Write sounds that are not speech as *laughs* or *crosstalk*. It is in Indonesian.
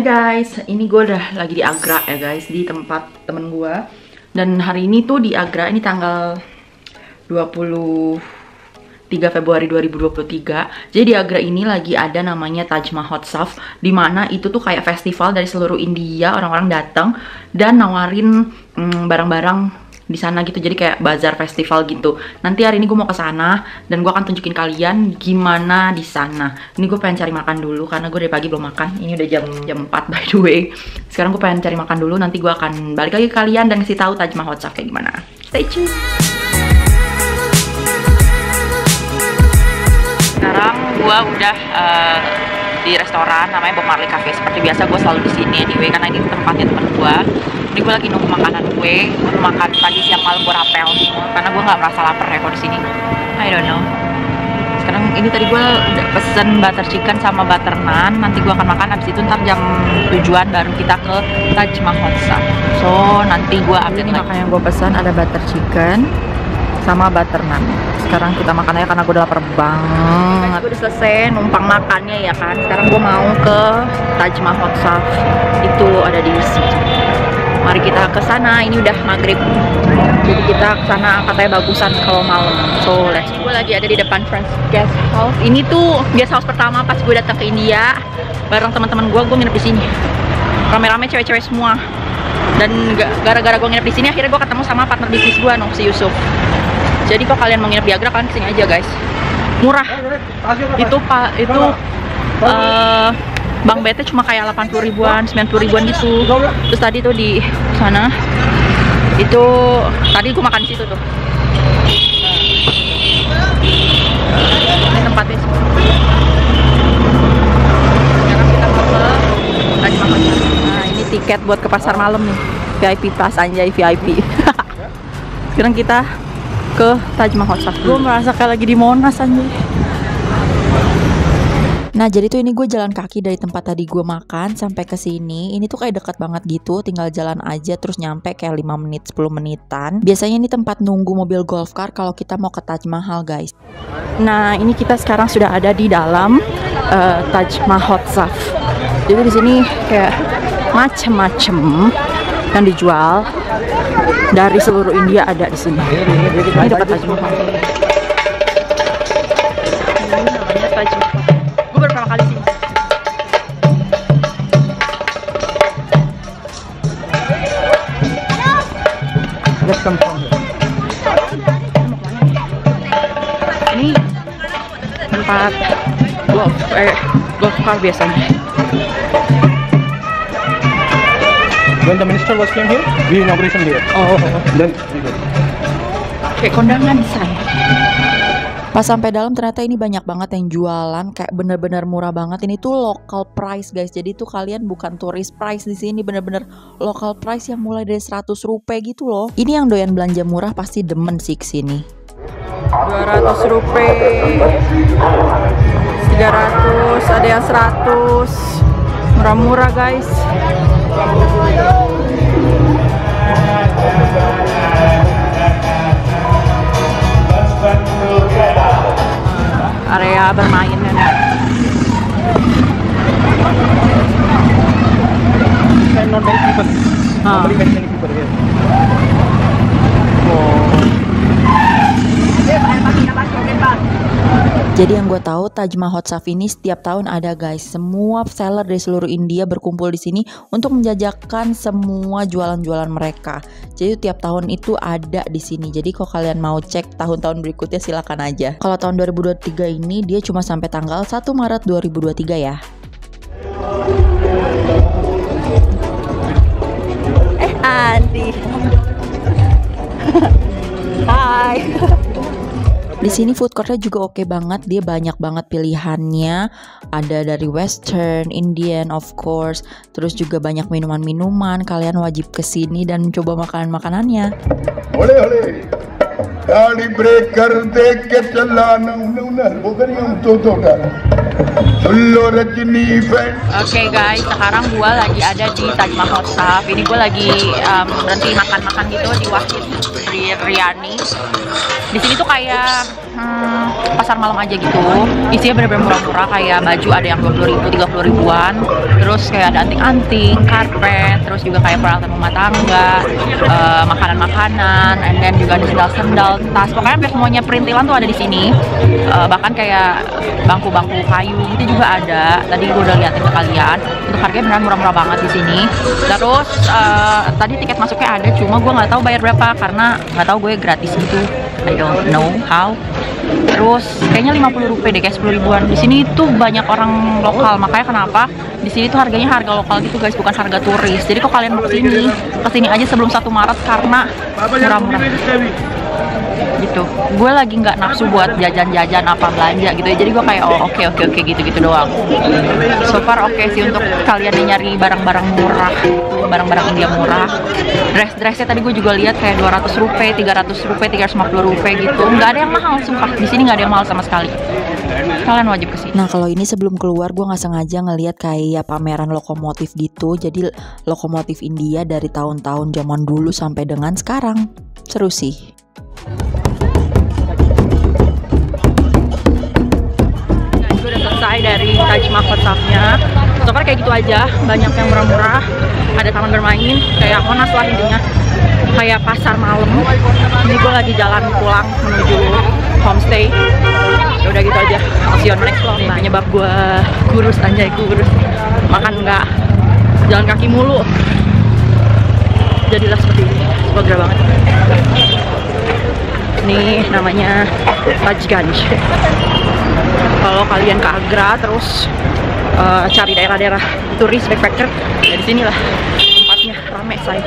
Hai guys, ini gue udah lagi di Agra ya guys, di tempat temen gue Dan hari ini tuh di Agra, ini tanggal 23 Februari 2023 Jadi di Agra ini lagi ada namanya Taj Mahal Saf Di mana itu tuh kayak festival dari seluruh India, orang-orang datang Dan nawarin mm, barang-barang di sana gitu. Jadi kayak bazar festival gitu. Nanti hari ini gue mau ke sana dan gue akan tunjukin kalian gimana di sana. Ini gue pengen cari makan dulu karena gue dari pagi belum makan. Ini udah jam jam 4 by the way. Sekarang gue pengen cari makan dulu. Nanti gue akan balik lagi ke kalian dan kasih tahu Taj Mahal kayak gimana. Stay tune. Sekarang gue udah uh, di restoran namanya Bob Marley Cafe. Seperti biasa gue selalu di sini anyway karena ini tempatnya temen gue ini gue lagi nunggu makanan gue gue makan pagi siang malam gue rapel. Karena gue nggak merasa lapar ya kalau di sini. I don't know. Sekarang ini tadi gue udah pesen butter chicken sama butter naan. Nanti gue akan makan abis itu ntar jam tujuan baru kita ke Taj Mahal so nanti gue update ini makan yang gue pesan ada butter chicken sama butter sekarang kita makan aja karena gue udah lapar banget. Gue udah selesai numpang makannya ya kan? Sekarang gue mau ke Taj Mahal itu ada di sini mari kita ke sana. Ini udah maghrib. Jadi kita ke sana katanya bagusan kalau malam so let's gue lagi ada di depan Friends Guest House. Ini tuh guest house pertama pas gue datang ke India. Bareng teman-teman gue gue nginep di sini. Rame-rame cewek-cewek semua. Dan gara-gara gue nginep di sini akhirnya gue ketemu sama partner bisnis gue no si Yusuf jadi kalau kalian mau nginep di Agra kalian ke sini aja guys murah itu pak itu uh, Bang BT cuma kayak 80 ribuan, 90 ribuan gitu. Terus tadi tuh di sana itu tadi aku makan di situ tuh. Ini tempatnya sih. Mahal. Nah, ini tiket buat ke pasar malam nih. VIP pas anjay VIP. *laughs* Sekarang kita ke Taj Mahal. Gue merasa kayak lagi di Monas anjay. Nah jadi tuh ini gue jalan kaki dari tempat tadi gue makan sampai ke sini. Ini tuh kayak dekat banget gitu, tinggal jalan aja terus nyampe kayak 5 menit 10 menitan. Biasanya ini tempat nunggu mobil golf car kalau kita mau ke Taj Mahal guys. Nah ini kita sekarang sudah ada di dalam uh, Taj Mahal Saf. Jadi di sini kayak macem-macem yang dijual dari seluruh India ada di sini. Ini dapat Taj Mahal. Let's come from here. Ini tempat golf, eh, golf car biasanya. When the minister was came here, we inauguration here. Oh, Then we go. kayak kondangan di sana. Pas sampai dalam ternyata ini banyak banget yang jualan kayak bener-bener murah banget. Ini tuh local price guys. Jadi tuh kalian bukan turis price di sini bener-bener local price yang mulai dari 100 rupiah gitu loh. Ini yang doyan belanja murah pasti demen sih sini. 200 rupiah 300 ada yang 100 murah-murah guys area bermain people. Ah. Jadi yang gue tahu Taj Mahal Saf ini setiap tahun ada guys. Semua seller dari seluruh India berkumpul di sini untuk menjajakan semua jualan-jualan mereka. Jadi tiap tahun itu ada di sini. Jadi kalau kalian mau cek tahun-tahun berikutnya silakan aja. Kalau tahun 2023 ini dia cuma sampai tanggal 1 Maret 2023 ya. eh Andi *laughs* Hai *laughs* Di sini food courtnya juga oke banget, dia banyak banget pilihannya. Ada dari Western, Indian, of course. Terus juga banyak minuman-minuman. Kalian wajib kesini dan mencoba makanan-makanannya. ओले ओले गाड़ी ब्रेक कर देख के चलाना उन्हें उन्हें वो करी हम तो तो कर चुल्लो Rajni fan Oke guys, sekarang gua lagi ada di Taj Mahal Saf. Ini gua lagi um, berhenti makan-makan gitu di Wahid Biryani. Di sini tuh kayak hmm, pasar malam aja gitu. Isinya bener-bener murah-murah kayak baju ada yang 20 ribu 30 ribuan. Terus kayak ada anting-anting karpet terus juga kayak peralatan rumah tangga eh, makanan-makanan and then juga ada sendal-sendal tas. Pokoknya hampir semuanya perintilan tuh ada di sini. Eh, bahkan kayak bangku-bangku kayu itu juga ada. Tadi gue udah liatin ke kalian. Untuk harganya beneran murah-murah banget di sini. Terus eh, tadi tiket masuknya ada cuma gue nggak tahu bayar berapa karena nggak tahu gue gratis gitu. I don't know how terus kayaknya 50 rupiah deh kayak 10 ribuan. Di sini tuh banyak orang lokal makanya kenapa? Di sini tuh harganya harga lokal gitu guys bukan harga turis. Jadi kok kalian mau ke sini ke sini aja sebelum 1 Maret karena murah-murah. Gitu. Gue lagi nggak nafsu buat jajan-jajan apa belanja gitu ya. Jadi gue kayak oh oke oke oke gitu gitu doang. So far oke sih untuk kalian nyari barang-barang murah barang-barang India murah. Dress-dressnya tadi gue juga lihat kayak 200 rupiah 300 rupiah 350 rupiah gitu. Nggak ada yang mahal sumpah. Di sini nggak ada yang mahal sama sekali. Kalian wajib ke sini Nah kalau ini sebelum keluar gue nggak sengaja ngelihat kayak pameran lokomotif gitu. Jadi lokomotif India dari tahun-tahun zaman dulu sampai dengan sekarang. Seru sih. Selesai dari Taj Mahal So far kayak gitu aja, banyak yang murah-murah Ada taman bermain, kayak Monas lah intinya. Kayak pasar malam Ini gue lagi jalan pulang menuju homestay. Ya udah gitu aja, see next vlog. Nih, penyebab gue kurus, anjay kurus. Makan enggak, jalan kaki mulu. Jadilah seperti ini, semoga banget. Ini namanya Tajganj kalau kalian ke Agra terus eh, cari daerah-daerah turis backpacker. Ya di sinilah tempatnya rame say